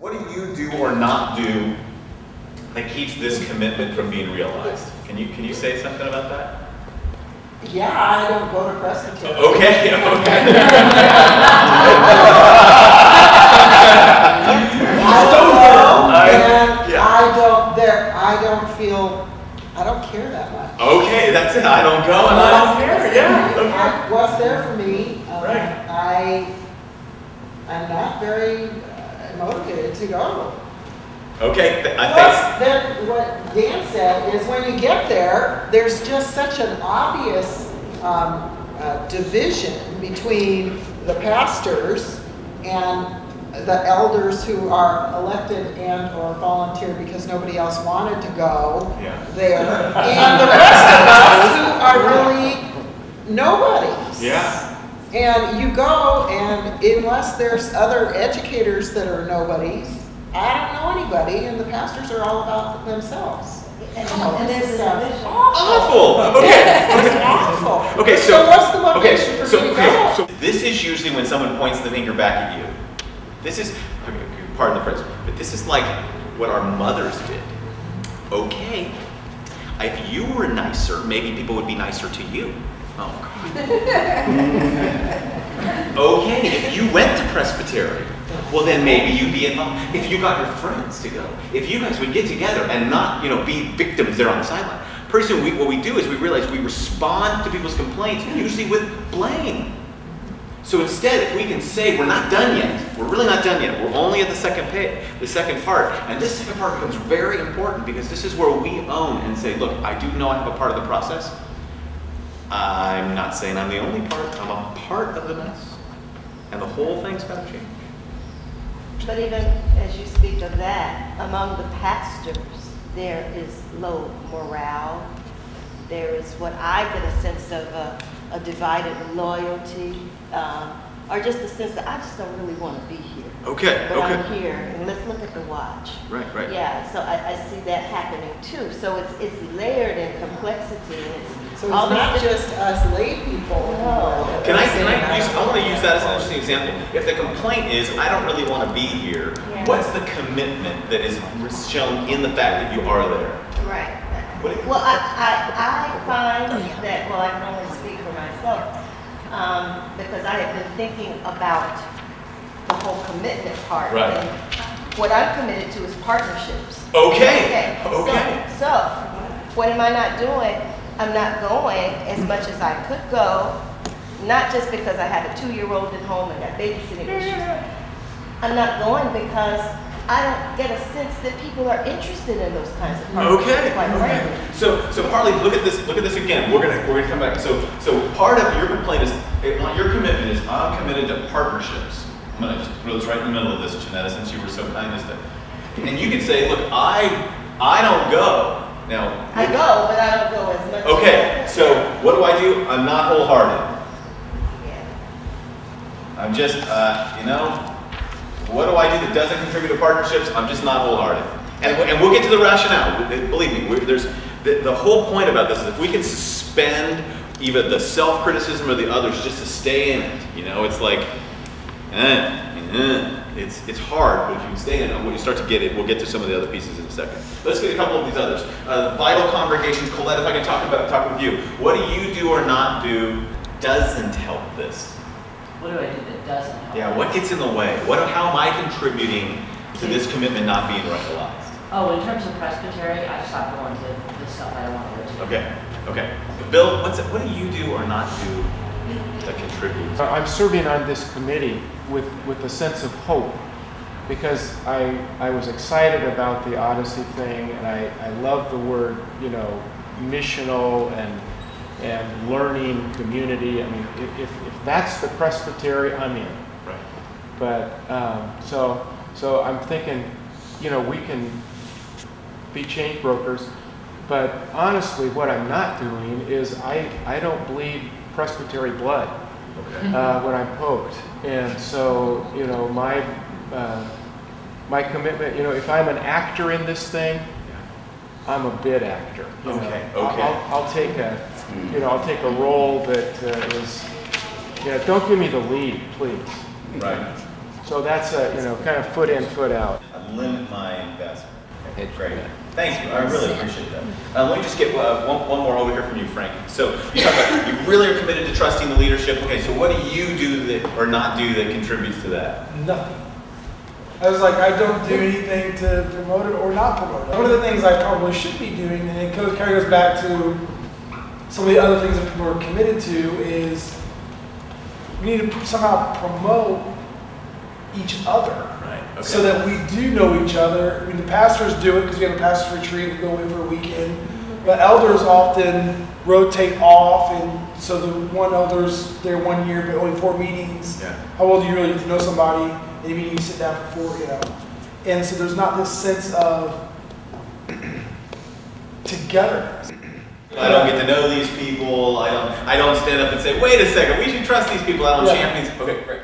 What do you do or not do that keeps this commitment from being realized? Can you, can you say something about that? Yeah, I don't go to Presbyterian. Okay, okay. I don't go, I- and yeah. I don't, there, I don't feel, I don't care that much. Okay, that's it. I don't go and I don't care. Yeah. Okay. I- What's there for me, um, Right. I, I'm not very to go. Okay, th- I Plus, think. then, what Dan said is when you get there, there's just such an obvious um, uh, division between the pastors and the elders who are elected and or volunteer because nobody else wanted to go Yeah. there, and the rest of us who are really nobodies. Yeah. And you go, and unless there's other educators that are nobodies, I don't know anybody, and the pastors are all about themselves. And Oh, and this there's a. Awful. Okay. It's awful. Okay, so. So what's the motivation okay, for so, me okay, so this is usually when someone points the finger back at you. This is, okay, okay, pardon the phrase, but this is like what our mothers did. Okay, if you were nicer, maybe people would be nicer to you. Oh, okay, if you went to Presbyterian, well then maybe you'd be involved. If you got your friends to go, if you guys would get together and not, you know, be victims there on the sideline. Pretty soon, we, what we do is we realize we respond to people's complaints usually with blame. So instead, if we can say we're not done yet, we're really not done yet, we're only at the second page, the second part, and this second part becomes very important because this is where we own and say, look, I do know I have a part of the process. I'm not saying I'm the only part, I'm a part of the mess. And the whole thing's got to change. But even as you speak of that, among the pastors, there is low morale. There is what I get a sense of a, a divided loyalty, um, or just a sense that I just don't really want to be here. Okay, But I'm okay. here, and let's look at the watch. Right, right. Yeah, so I, I see that happening too. So it's, it's layered in complexity, and it's So all it's not just us lay people. No. Can I, can I use, I want to use that as an interesting example. If the complaint is, I don't really want to be here, Yeah. what's the commitment that is shown in the fact that you are there? Right. What you- Well, I, I, I find that, well, I can only speak for myself, um, because I have been thinking about the whole commitment part. Right. And What I'm committed to is partnerships. Okay, so- okay. So, what am I not doing? I'm not going as much as I could go, not just because I have a two-year-old at home and got babysitting issues. I'm not going because I don't get a sense that people are interested in those kinds of partnerships, Okay, okay. So, so partly, look at this, look at this again, we're gonna, we're gonna come back. So, so part of your complaint is, your commitment is, I'm committed to partnerships. I'm gonna just throw this right in the middle of this, Janetta, since you were so kind as to. And you could say, look, I, I don't go. Now. I go, but I don't go as much. as Okay, I- so what do I do? I'm not wholehearted. I'm just, uh, you know, what do I do that doesn't contribute to partnerships? I'm just not wholehearted. And, and we'll get to the rationale. Believe me, there's the, the whole point about this is if we can suspend either the self-criticism or the others just to stay in it. You know, it's like, eh, eh. It's, it's hard, but if you can stay in it, when you start to get it, we'll get to some of the other pieces in a second. Let's get a couple of these others. Uh, vital congregations, Colette, if I can talk about talk with you. What do you do or not do doesn't help this? What do I do that doesn't help? Yeah, what gets in the way? What, how am I contributing to this commitment not being realized? Oh, in terms of presbytery, I stopped going to the stuff I don't want to go to. Okay, okay. Bill, what's it, what do you do or not do that contributes? I'm serving on this committee with, with a sense of hope because I, I was excited about the Odyssey thing and I, I love the word, you know, missional and, and learning community. I mean, if, if, that's the presbytery, I'm in. Right. But, um, so, so I'm thinking, you know, we can be change brokers, but honestly, what I'm not doing is I, I don't bleed presbytery blood Okay. uh, when I'm poked. And so, you know, my, uh, my commitment, you know, if I'm an actor in this thing, I'm a bid actor. you. Okay, I'll- okay. I'll, I'll take a, you know, I'll take a role that uh, is, you know, don't give me the lead, please. Right. So that's a, you know, kind of foot in, foot out. I limit my investment. Great. Thank you. I really appreciate that. Uh, let me just get uh, one, one more over here from you, Frank. So you talk about you really are committed to trusting the leadership. Okay, so what do you do that or not do that contributes to that? Nothing. I was like, I don't do anything to promote it or not promote it. One of the things I probably should be doing, and it kind of goes back to some of the other things that are committed to, is we need to somehow promote each other. Right. Okay. So that we do know each other. I mean, the pastors do it because we have a pastor retreat, we go away for a weekend. Mm-hmm. But elders often rotate off, and so the one elder's there one year, but only four meetings. Yeah. How well do you really get to know somebody? And even you sit down for four, you know. And so there's not this sense of togetherness. I don't get to know these people. I don't. I don't stand up and say, "Wait a second, we should trust these people." I don't Yeah. champion. Okay, great.